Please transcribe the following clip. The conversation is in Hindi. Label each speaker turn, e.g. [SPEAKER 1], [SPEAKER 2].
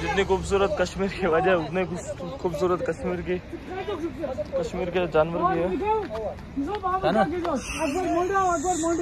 [SPEAKER 1] जितनी खूबसूरत कश्मीर की वजह उतने खूबसूरत कश्मीर की कश्मीर के जानवर भी है। है ना?
[SPEAKER 2] আকবর